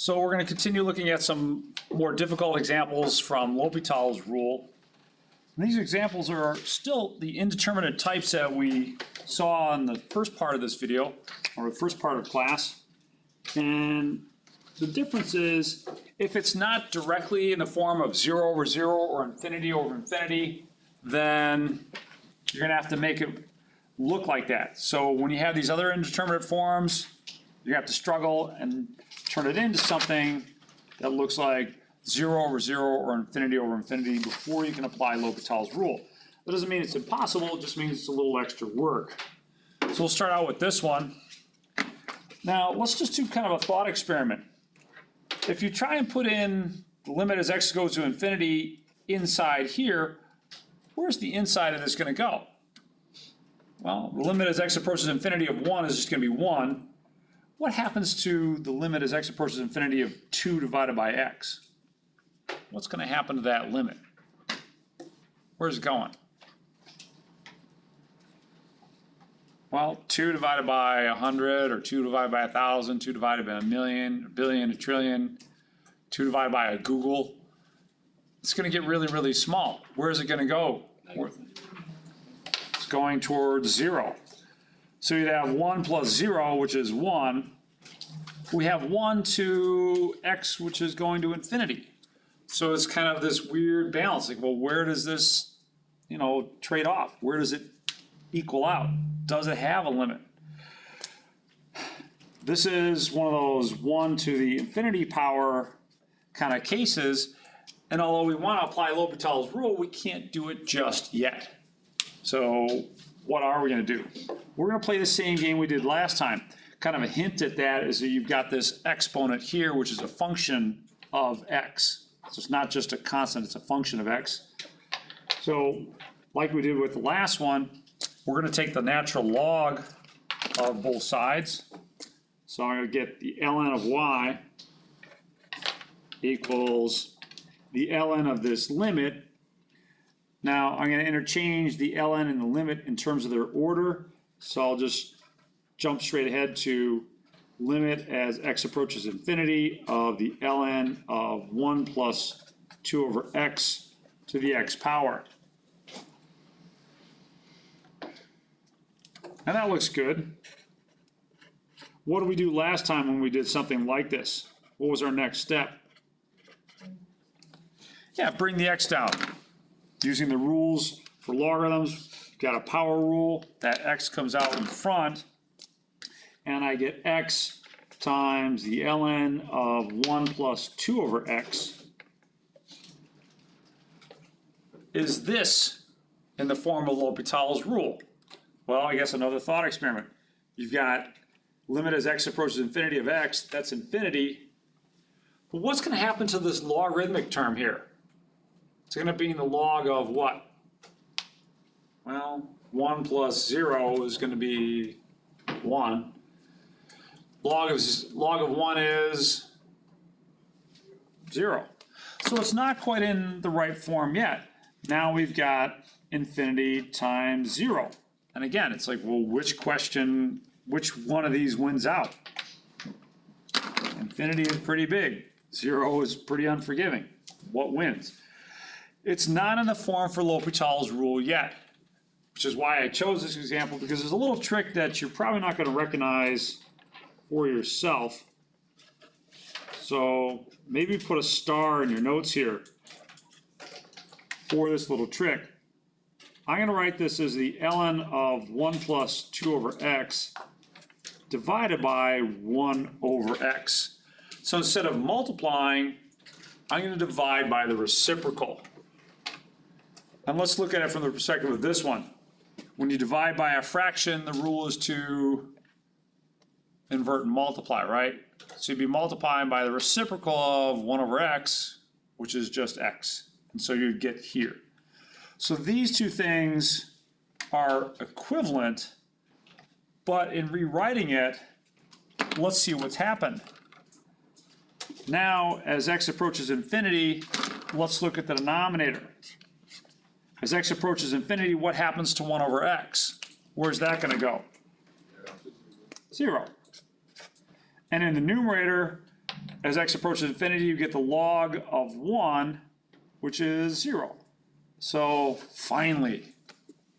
So we're going to continue looking at some more difficult examples from L'Hopital's rule. And These examples are still the indeterminate types that we saw in the first part of this video, or the first part of class. And the difference is, if it's not directly in the form of zero over zero or infinity over infinity, then you're gonna have to make it look like that. So when you have these other indeterminate forms, you have to struggle and turn it into something that looks like zero over zero or infinity over infinity before you can apply L'Hopital's rule. That doesn't mean it's impossible, it just means it's a little extra work. So we'll start out with this one. Now, let's just do kind of a thought experiment. If you try and put in the limit as x goes to infinity inside here, where's the inside of this gonna go? Well, the limit as x approaches infinity of one is just gonna be one. What happens to the limit as x approaches infinity of two divided by x? What's gonna happen to that limit? Where's it going? Well, two divided by a hundred, or two divided by a thousand, two divided by a million, a billion, a trillion, two divided by a googol. It's gonna get really, really small. Where is it gonna go? Where- It's going towards zero. So you'd have one plus zero, which is one. We have one to x, which is going to infinity. So it's kind of this weird balance, like, well, where does this, you know, trade off? Where does it equal out? Does it have a limit? This is one of those one to the infinity power kind of cases. And although we want to apply L'Hopital's rule, we can't do it just yet. So what are we going to do? We're going to play the same game we did last time. Kind of a hint at that is that you've got this exponent here, which is a function of x. So it's not just a constant, it's a function of x. So like we did with the last one, we're gonna take the natural log of both sides. So I'm gonna get the ln of y equals the ln of this limit. Now, I'm gonna interchange the ln and the limit in terms of their order. So I'll just jump straight ahead to limit as x approaches infinity of the ln of one plus two over x to the x power. And that looks good. What did we do last time when we did something like this? What was our next step? Yeah, bring the x down. Using the rules for logarithms, got a power rule, that x comes out in front, and I get x times the ln of 1 plus 2 over x. Is this in the form of L'Hopital's rule? Well, I guess another thought experiment. You've got limit as x approaches infinity of x, that's infinity. But what's gonna happen to this logarithmic term here? It's gonna be in the log of what? Well, one plus zero is gonna be one. Log of, log of one is zero. So it's not quite in the right form yet. Now we've got infinity times zero. And again, it's like, well, which question, which one of these wins out? Infinity is pretty big. Zero is pretty unforgiving. What wins? It's not in the form for L'Hopital's rule yet, which is why I chose this example, because there's a little trick that you're probably not gonna recognize for yourself. So maybe put a star in your notes here for this little trick. I'm gonna write this as the ln of one plus two over x divided by one over x. So instead of multiplying, I'm gonna divide by the reciprocal. And let's look at it from the perspective of this one. When you divide by a fraction, the rule is to invert and multiply, right? So you'd be multiplying by the reciprocal of one over x, which is just x. And so you'd get here. So these two things are equivalent, but in rewriting it, let's see what's happened. Now, as x approaches infinity, let's look at the denominator. As x approaches infinity, what happens to 1 over x? Where's that going to go? Zero. And in the numerator, as x approaches infinity, you get the log of one, which is zero. So finally,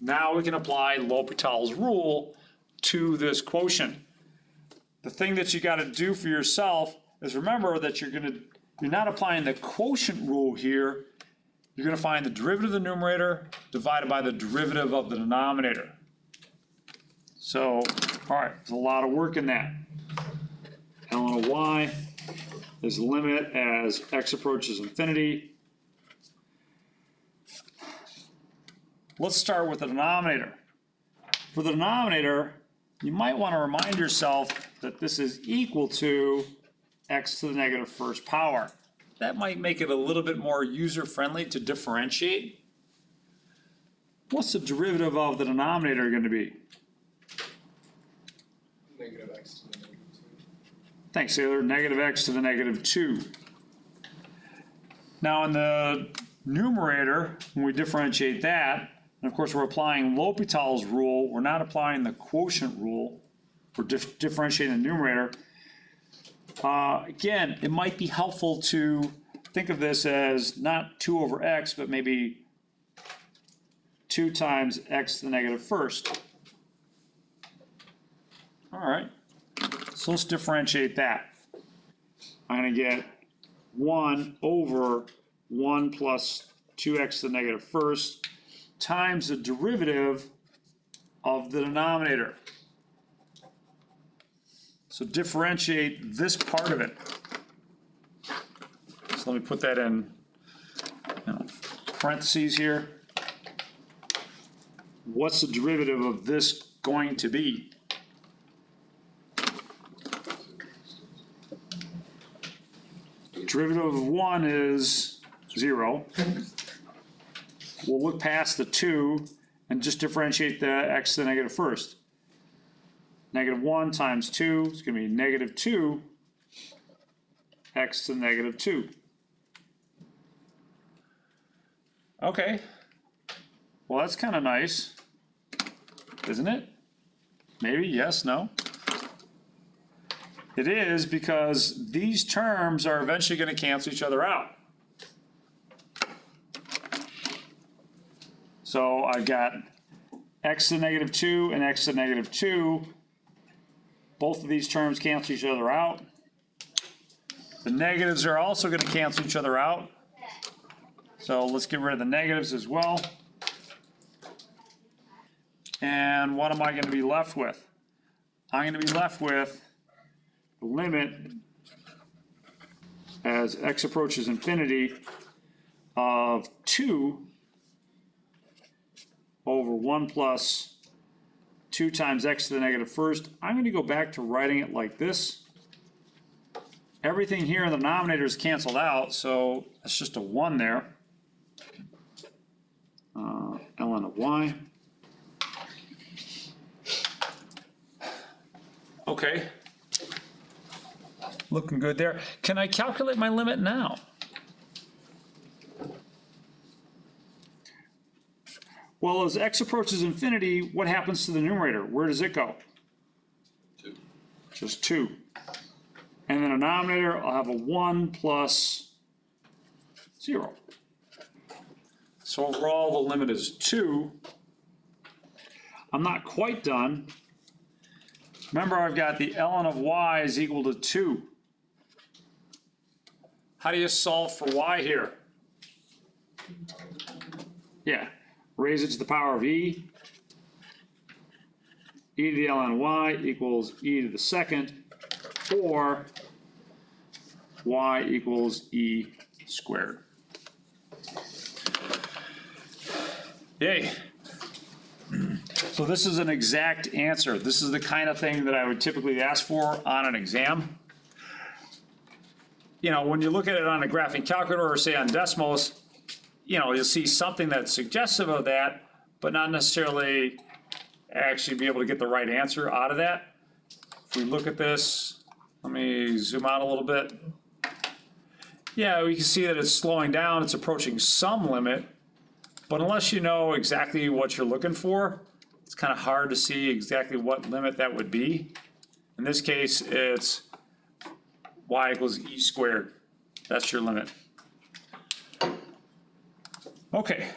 now we can apply L'Hopital's rule to this quotient. The thing that you gotta do for yourself is remember that you're gonna, you're not applying the quotient rule here. You're gonna find the derivative of the numerator divided by the derivative of the denominator. So, all right, there's a lot of work in that. ln of y is the limit as x approaches infinity. Let's start with the denominator. For the denominator, you might want to remind yourself that this is equal to x to the negative first power. That might make it a little bit more user-friendly to differentiate. What's the derivative of the denominator going to be? Negative x to the negative two. Thanks, Sailor. Negative x to the negative 2. Now, in the numerator, when we differentiate that, and of course, we're applying L'Hopital's rule, we're not applying the quotient rule. We're dif- differentiating the numerator. Uh, again, it might be helpful to think of this as not 2 over x, but maybe 2 times x to the negative first. All right. So let's differentiate that. I'm gonna get one over one plus two x to the negative first times the derivative of the denominator. So differentiate this part of it. So let me put that in you know, parentheses here. What's the derivative of this going to be? Derivative of one is zero. We'll look past the two and just differentiate the x to the negative first. Negative one times two is gonna be negative two x to the negative two. Okay. Well, that's kind of nice, isn't it? Maybe, yes, no? It is because these terms are eventually gonna cancel each other out. So I've got x to the negative two and x to the negative two. Both of these terms cancel each other out. The negatives are also gonna cancel each other out. So let's get rid of the negatives as well. And what am I gonna be left with? I'm gonna be left with the limit as x approaches infinity of two over one plus two times x to the negative first. I'm gonna go back to writing it like this. Everything here in the denominator is canceled out, so it's just a one there. Uh, ln of y. Okay. Looking good there. Can I calculate my limit now? Well, as x approaches infinity, what happens to the numerator? Where does it go? Two. Just two. And then the denominator, I'll have a one plus zero. So overall, the limit is two. I'm not quite done. Remember, I've got the ln of y is equal to two. How do you solve for y here? Yeah, raise it to the power of e. e to the ln y equals e to the second, or y equals e squared. Yay. So this is an exact answer. This is the kind of thing that I would typically ask for on an exam. You know, when you look at it on a graphing calculator or say on Desmos, you know, you'll see something that's suggestive of that, but not necessarily actually be able to get the right answer out of that. If we look at this, let me zoom out a little bit. Yeah, we can see that it's slowing down, it's approaching some limit, but unless you know exactly what you're looking for, it's kind of hard to see exactly what limit that would be. In this case, it's y equals e squared. That's your limit. Okay.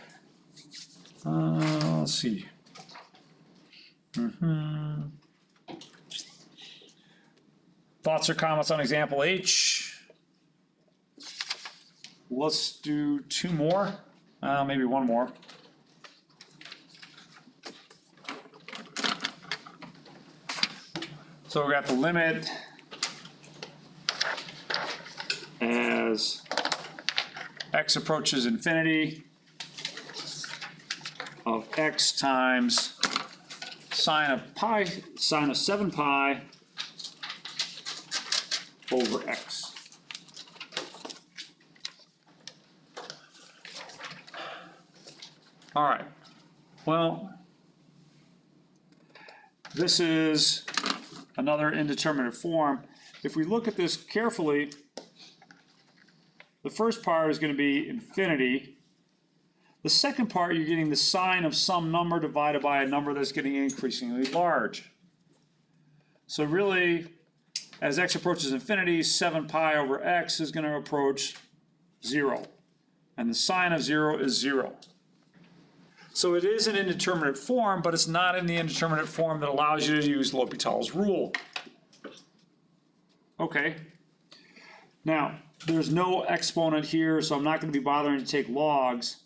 Uh, let's see. Mhm. Thoughts or comments on example H? Let's do two more, uh, maybe one more. So we got the limit as x approaches infinity of x times sine of pi, sine of seven pi over x. All right, well, this is another indeterminate form. If we look at this carefully, the first part is gonna be infinity. The second part, you're getting the sine of some number divided by a number that's getting increasingly large. So really, as x approaches infinity, seven pi over x is gonna approach zero. And the sine of zero is zero. So it is an indeterminate form, but it's not in the indeterminate form that allows you to use L'Hopital's rule. Okay. Now, there's no exponent here, so I'm not gonna be bothering to take logs,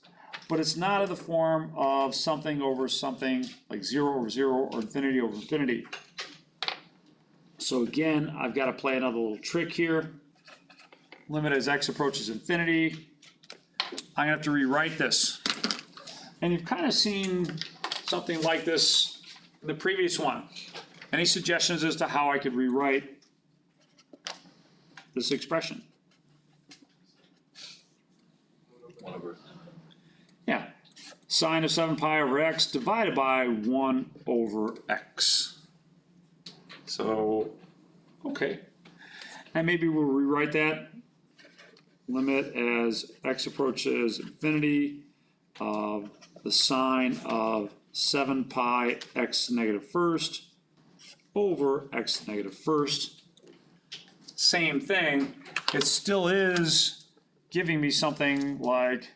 but it's not in the form of something over something, like zero over zero or infinity over infinity. So again, I've gotta play another little trick here. Limit as x approaches infinity. I'm gonna have to rewrite this. And you've kind of seen something like this in the previous one. Any suggestions as to how I could rewrite this expression? One over. Yeah, sine of seven pi over x divided by one over x. So, okay. And maybe we'll rewrite that. Limit as x approaches infinity of the sine of seven pi x negative first over x negative first. Same thing, it still is giving me something like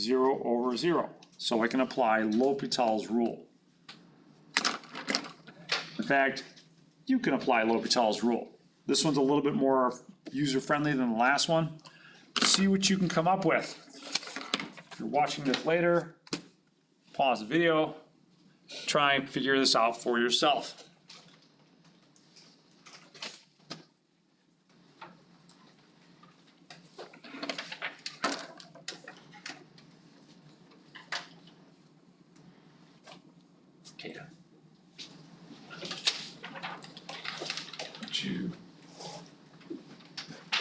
zero over zero. So I can apply L'Hopital's rule. In fact, you can apply L'Hopital's rule. This one's a little bit more user-friendly than the last one. See what you can come up with. If you're watching this later, pause the video, try and figure this out for yourself. Kata. Would you?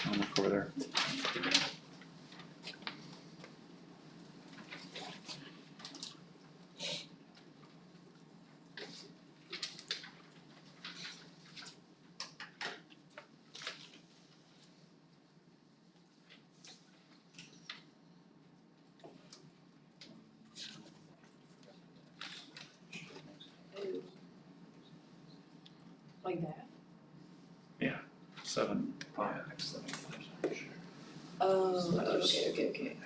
I'll look over there. Like that. Yeah, seven, Oh, okay, okay, okay.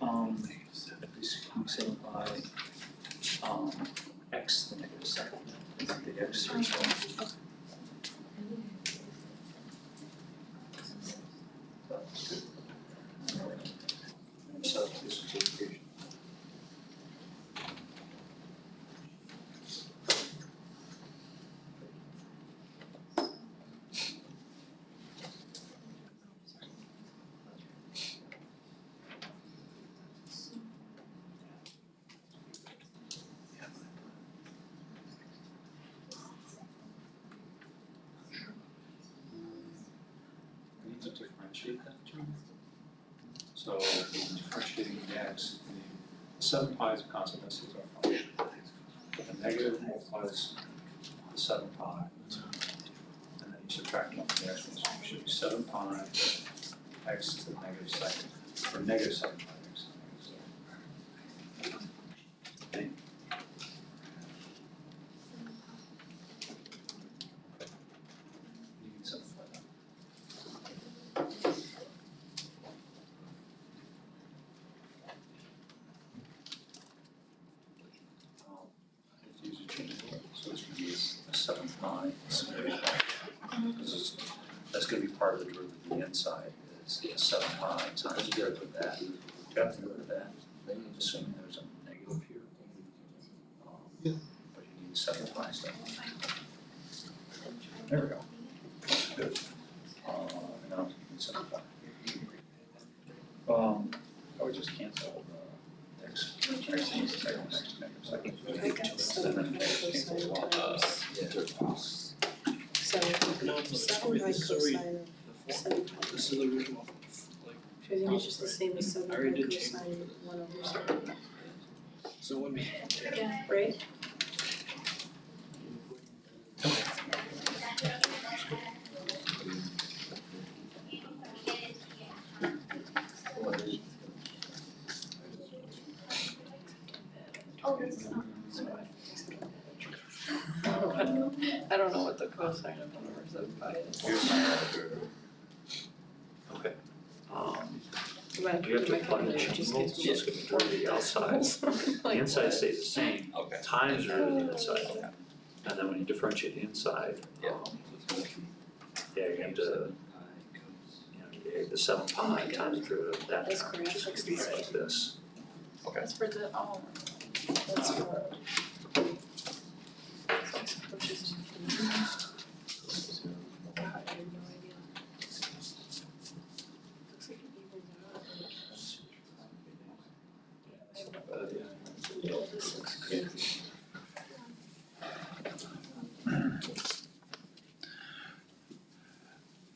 Um, basically seven by, um, x the negative second, the x threshold. So this is equation. I need differentiate that term. So differentiating the x, the seven pi is a constant, this is our function. The negative multiplies the seven pi. And then you subtract from the x, so it should be seven pi x to the negative second, or negative seven pi x to the negative second. Seven pi. This is- That's gonna be part of the of the inside, is seven pi times, you gotta put that, you have to go to that, then you assume there's a negative here. Um, But you need seven pi stuff. There we go. Good. Uh, now, seven pi. Um, I would just cancel the X, X, X, X, X, X, X. I got seven by cosine times seven, seven by cosine of seven pi. This is the original, like, I think it's just the same as seven I by already did change cosine one over seven, so when we, right? I don't know what the cosine of one over seven pi is. Here's my other. Okay. Um, But you have to my apply the calculator chain just rule, gives so me it's gonna be derivative of the outside. The Like inside stays the same, Okay. times the derivative of the inside. And then when you differentiate the inside, Yeah. um, yeah, you have to, you know, you have the seven pi times the derivative of that That's term, which is gonna correct. be like this. That's for the, oh, that's for. Which is. God, I have no idea. Looks like it evens out. I have no idea.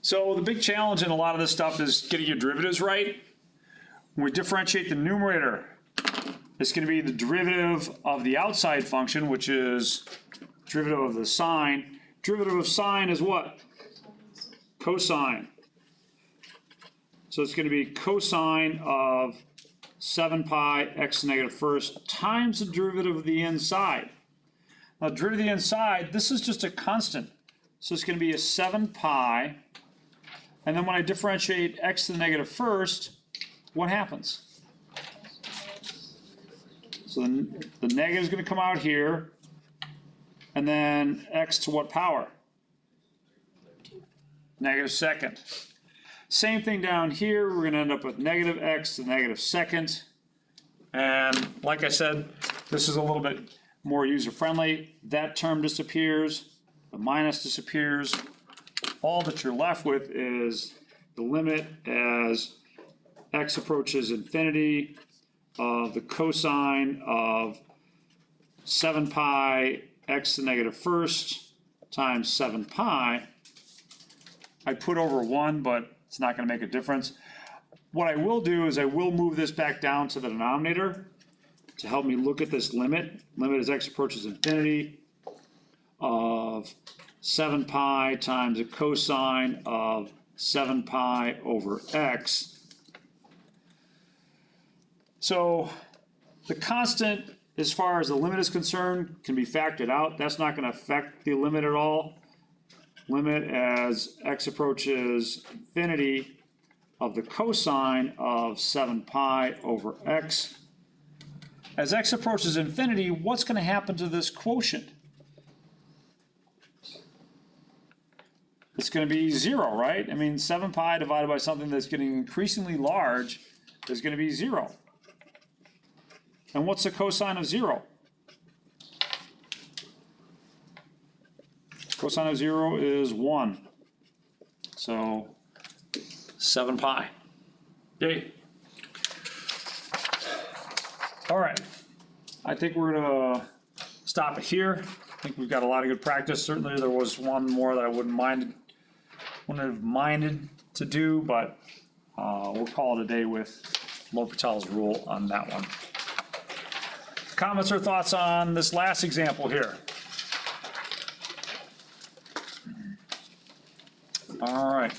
So the big challenge in a lot of this stuff is getting your derivatives right. When we differentiate the numerator, it's gonna be the derivative of the outside function, which is derivative of the sine. Derivative of sine is what? Cosine. So it's gonna be cosine of seven pi x to the negative first times the derivative of the inside. Now derivative of the inside, this is just a constant. So it's gonna be a seven pi and then when I differentiate x to the negative first, what happens? So the, the negative is gonna come out here. And then x to what power? Negative second. Same thing down here, we're gonna end up with negative x to the negative second. And like I said, this is a little bit more user-friendly. That term disappears, the minus disappears, all that you're left with is the limit as x approaches infinity of the cosine of seven pi x to the negative first times seven pi. I put over one, but it's not gonna make a difference. What I will do is I will move this back down to the denominator to help me look at this limit. Limit as x approaches infinity of seven pi times a cosine of seven pi over x. So the constant, as far as the limit is concerned, can be factored out. That's not gonna affect the limit at all. Limit as x approaches infinity of the cosine of seven pi over x. As x approaches infinity, what's gonna happen to this quotient? it's gonna be zero, right? I mean, seven pi divided by something that's getting increasingly large is gonna be zero. And what's the cosine of zero? Cosine of zero is one. So, seven pi. Yay. All right, I think we're gonna stop it here. I think we've got a lot of good practice. Certainly, there was one more that I wouldn't mind, wouldn't have minded to do, but uh, we'll call it a day with L'Hopital's rule on that one. Comments or thoughts on this last example here? All right,